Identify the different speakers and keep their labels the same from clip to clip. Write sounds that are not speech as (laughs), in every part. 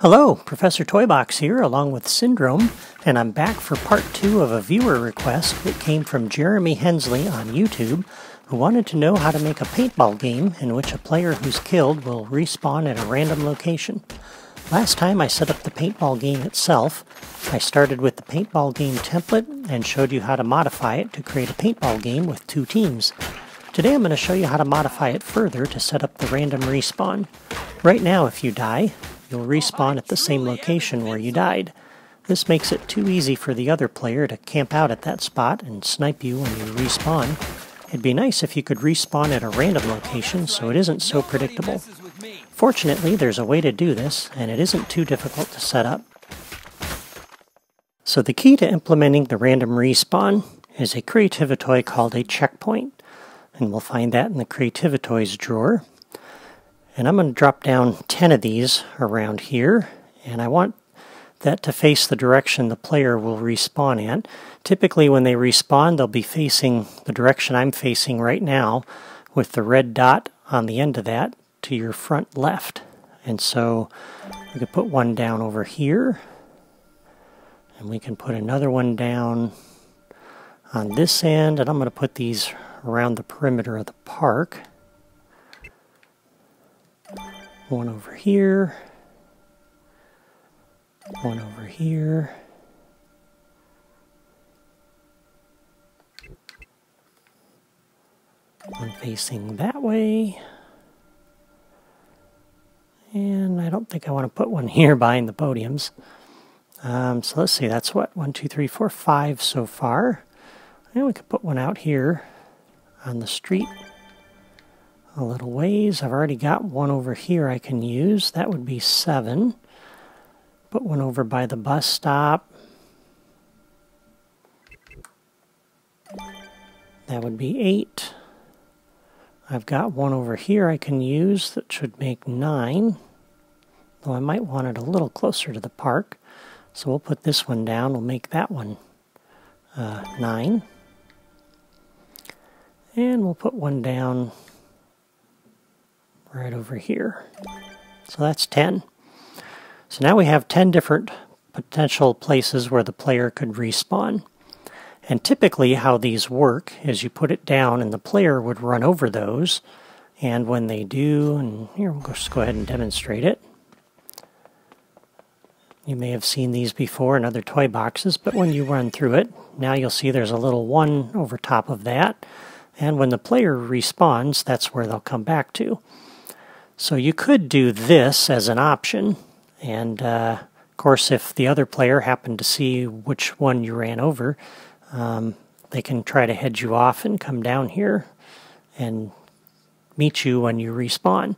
Speaker 1: Hello, Professor Toybox here, along with Syndrome, and I'm back for part two of a viewer request that came from Jeremy Hensley on YouTube, who wanted to know how to make a paintball game in which a player who's killed will respawn at a random location. Last time I set up the paintball game itself. I started with the paintball game template and showed you how to modify it to create a paintball game with two teams. Today I'm going to show you how to modify it further to set up the random respawn. Right now, if you die, you'll respawn at the same location where you died. This makes it too easy for the other player to camp out at that spot and snipe you when you respawn. It'd be nice if you could respawn at a random location so it isn't so predictable. Fortunately, there's a way to do this, and it isn't too difficult to set up. So the key to implementing the random respawn is a Creativitoy called a checkpoint, and we'll find that in the Creativitoys drawer. And I'm going to drop down 10 of these around here, and I want that to face the direction the player will respawn at. Typically when they respawn, they'll be facing the direction I'm facing right now with the red dot on the end of that to your front left. And so we could put one down over here, and we can put another one down on this end, and I'm going to put these around the perimeter of the park. One over here. One over here. One facing that way. And I don't think I want to put one (laughs) here behind the podiums. Um, so let's see, that's what, one, two, three, four, five so far. And we could put one out here on the street a little ways. I've already got one over here I can use. That would be seven. Put one over by the bus stop. That would be eight. I've got one over here I can use that should make nine. Though I might want it a little closer to the park. So we'll put this one down. We'll make that one uh, nine. And we'll put one down right over here. So that's 10. So now we have 10 different potential places where the player could respawn. And typically how these work is you put it down and the player would run over those. And when they do, and here we'll just go ahead and demonstrate it. You may have seen these before in other toy boxes, but when you run through it, now you'll see there's a little one over top of that. And when the player respawns, that's where they'll come back to. So you could do this as an option, and uh, of course, if the other player happened to see which one you ran over, um, they can try to head you off and come down here and meet you when you respawn.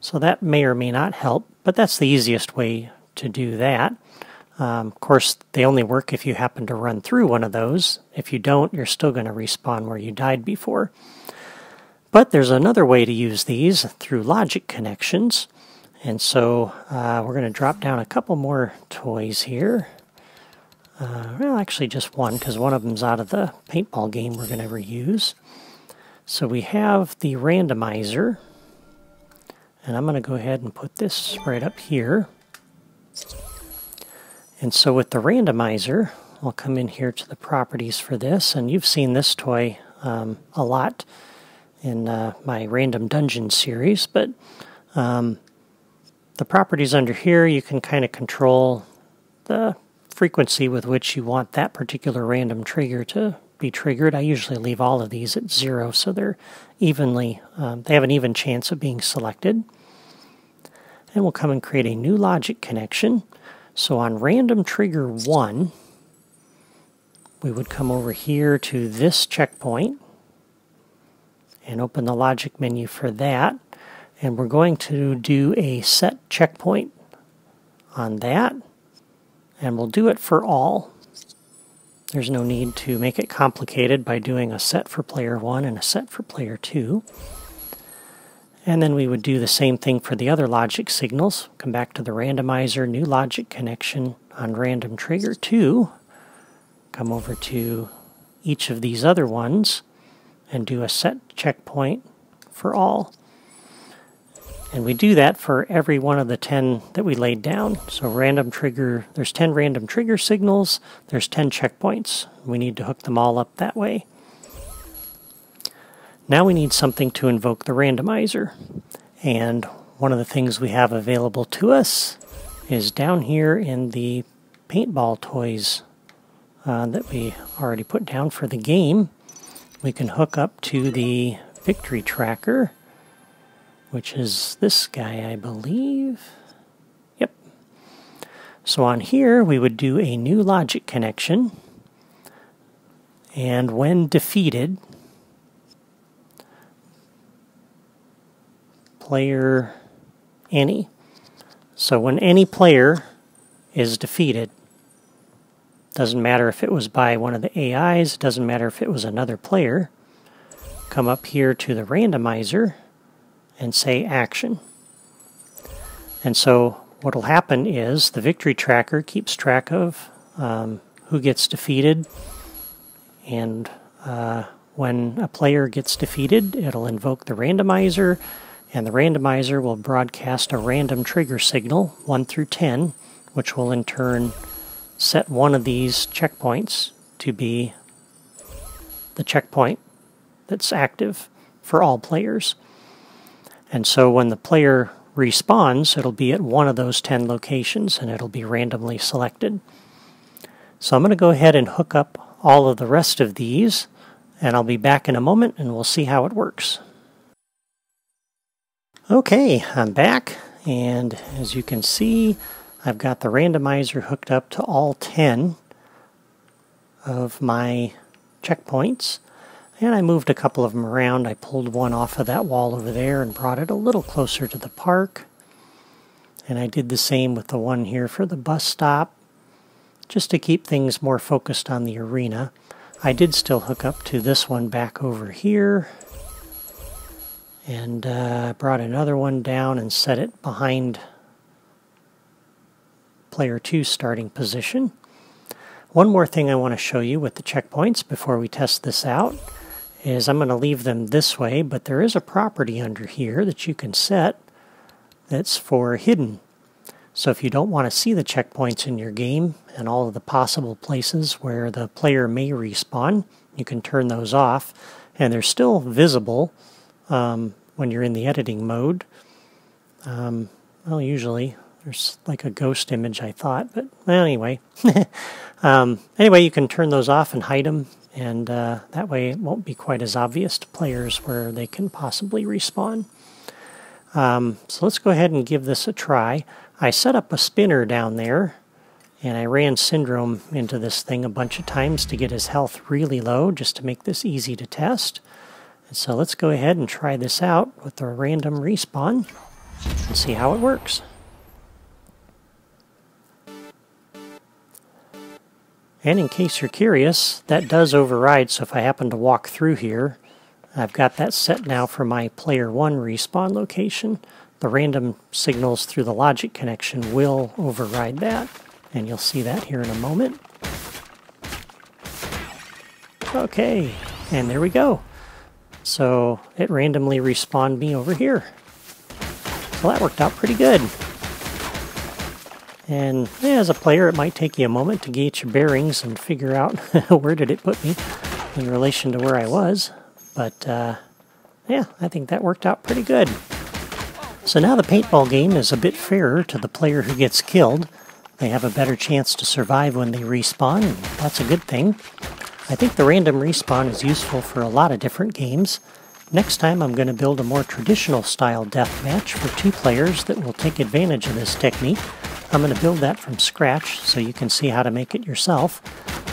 Speaker 1: So that may or may not help, but that's the easiest way to do that. Um, of course, they only work if you happen to run through one of those. If you don't, you're still going to respawn where you died before. But there's another way to use these through logic connections. And so uh, we're going to drop down a couple more toys here. Uh, well, actually just one, because one of them's out of the paintball game we're going to reuse. So we have the randomizer. And I'm going to go ahead and put this right up here. And so with the randomizer, I'll come in here to the properties for this. And you've seen this toy um, a lot in uh, my Random Dungeon series, but um, the properties under here, you can kind of control the frequency with which you want that particular random trigger to be triggered. I usually leave all of these at zero so they're evenly, um, they have an even chance of being selected. And we'll come and create a new logic connection. So on random trigger 1, we would come over here to this checkpoint and open the logic menu for that. And we're going to do a set checkpoint on that. And we'll do it for all. There's no need to make it complicated by doing a set for player 1 and a set for player 2. And then we would do the same thing for the other logic signals. Come back to the randomizer, new logic connection on random trigger 2. Come over to each of these other ones and do a set checkpoint for all. And we do that for every one of the 10 that we laid down. So random trigger, there's 10 random trigger signals, there's 10 checkpoints. We need to hook them all up that way. Now we need something to invoke the randomizer. And one of the things we have available to us is down here in the paintball toys uh, that we already put down for the game. We can hook up to the victory tracker, which is this guy, I believe. Yep. So on here, we would do a new logic connection. And when defeated, player any. So when any player is defeated, doesn't matter if it was by one of the AIs, doesn't matter if it was another player, come up here to the randomizer and say action. And so what will happen is the victory tracker keeps track of um, who gets defeated and uh, when a player gets defeated, it'll invoke the randomizer and the randomizer will broadcast a random trigger signal, 1 through 10, which will in turn set one of these checkpoints to be the checkpoint that's active for all players. And so when the player respawns, it'll be at one of those 10 locations and it'll be randomly selected. So I'm going to go ahead and hook up all of the rest of these and I'll be back in a moment and we'll see how it works. Okay, I'm back, and as you can see, I've got the randomizer hooked up to all 10 of my checkpoints, and I moved a couple of them around. I pulled one off of that wall over there and brought it a little closer to the park, and I did the same with the one here for the bus stop, just to keep things more focused on the arena. I did still hook up to this one back over here, and uh, brought another one down and set it behind player 2's starting position. One more thing I want to show you with the checkpoints before we test this out is I'm going to leave them this way, but there is a property under here that you can set that's for hidden. So if you don't want to see the checkpoints in your game and all of the possible places where the player may respawn, you can turn those off and they're still visible um, when you're in the editing mode. Um, well, usually there's like a ghost image, I thought, but well, anyway. (laughs) um, anyway, you can turn those off and hide them, and uh, that way it won't be quite as obvious to players where they can possibly respawn. Um, so let's go ahead and give this a try. I set up a spinner down there, and I ran Syndrome into this thing a bunch of times to get his health really low, just to make this easy to test. So let's go ahead and try this out with a random respawn and see how it works. And in case you're curious, that does override, so if I happen to walk through here, I've got that set now for my player 1 respawn location. The random signals through the logic connection will override that, and you'll see that here in a moment. Okay, and there we go. So it randomly respawned me over here. So that worked out pretty good. And yeah, as a player, it might take you a moment to gauge your bearings and figure out (laughs) where did it put me in relation to where I was. But uh, yeah, I think that worked out pretty good. So now the paintball game is a bit fairer to the player who gets killed. They have a better chance to survive when they respawn, and that's a good thing. I think the random respawn is useful for a lot of different games. Next time I'm going to build a more traditional style deathmatch for two players that will take advantage of this technique. I'm going to build that from scratch so you can see how to make it yourself.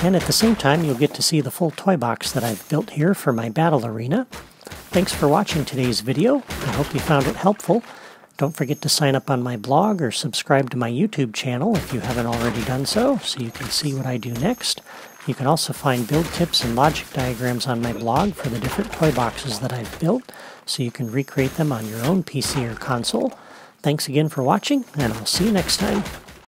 Speaker 1: And at the same time you'll get to see the full toy box that I've built here for my battle arena. Thanks for watching today's video. I hope you found it helpful. Don't forget to sign up on my blog or subscribe to my YouTube channel if you haven't already done so, so you can see what I do next. You can also find build tips and logic diagrams on my blog for the different toy boxes that I've built, so you can recreate them on your own PC or console. Thanks again for watching, and I'll see you next time.